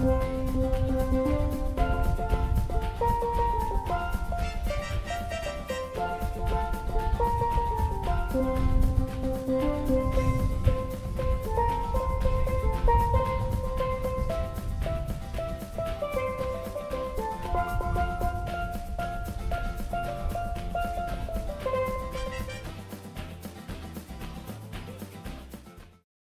Bye.